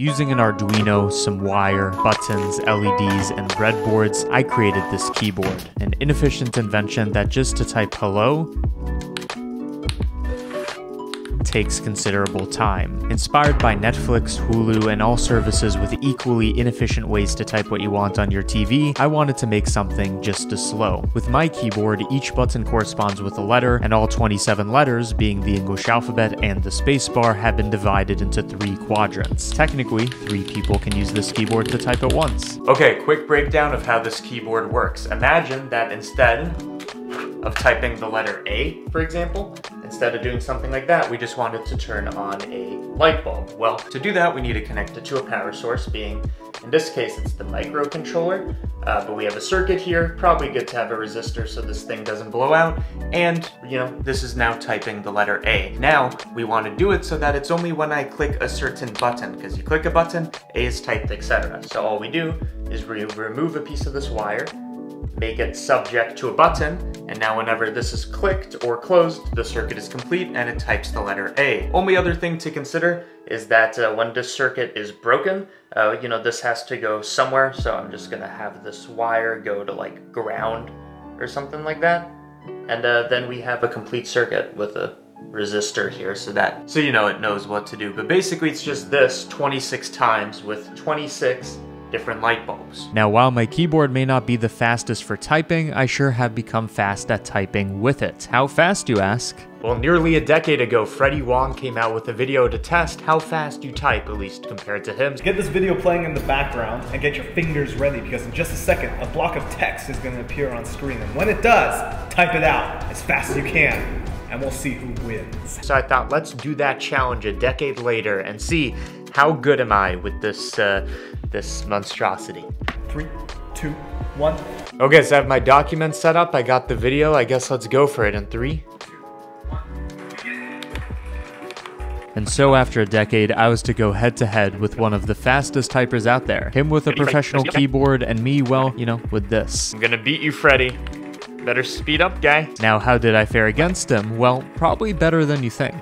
Using an Arduino, some wire, buttons, LEDs, and breadboards, I created this keyboard, an inefficient invention that just to type hello takes considerable time. Inspired by Netflix, Hulu, and all services with equally inefficient ways to type what you want on your TV, I wanted to make something just as slow. With my keyboard, each button corresponds with a letter, and all 27 letters, being the English alphabet and the spacebar, have been divided into three quadrants. Technically, three people can use this keyboard to type at once. Okay, quick breakdown of how this keyboard works. Imagine that instead of typing the letter A, for example, instead of doing something like that, we just wanted to turn on a light bulb. Well, to do that, we need to connect it to a power source, being, in this case, it's the microcontroller, uh, but we have a circuit here, probably good to have a resistor so this thing doesn't blow out, and, you know, this is now typing the letter A. Now, we want to do it so that it's only when I click a certain button, because you click a button, A is typed, etc. So all we do is we remove a piece of this wire, make it subject to a button, and now whenever this is clicked or closed, the circuit is complete and it types the letter A. Only other thing to consider is that uh, when this circuit is broken, uh, you know, this has to go somewhere, so I'm just gonna have this wire go to like ground or something like that. And uh, then we have a complete circuit with a resistor here so that, so you know it knows what to do. But basically it's just this 26 times with 26 different light bulbs. Now, while my keyboard may not be the fastest for typing, I sure have become fast at typing with it. How fast, you ask? Well, nearly a decade ago, Freddie Wong came out with a video to test how fast you type, at least compared to him. Get this video playing in the background and get your fingers ready because in just a second, a block of text is going to appear on screen. And when it does, type it out as fast as you can and we'll see who wins. So I thought, let's do that challenge a decade later and see how good am I with this uh, this monstrosity. Three, two, one. Okay, so I have my document set up. I got the video. I guess let's go for it in three. And so after a decade, I was to go head to head with one of the fastest typers out there. Him with a professional keyboard and me, well, you know, with this. I'm gonna beat you, Freddie. Better speed up, guy. Now, how did I fare against him? Well, probably better than you think.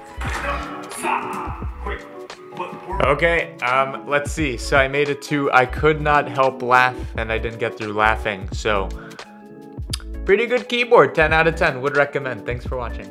Okay, um, let's see. So I made it to I could not help laugh and I didn't get through laughing. So pretty good keyboard, 10 out of 10. Would recommend. Thanks for watching.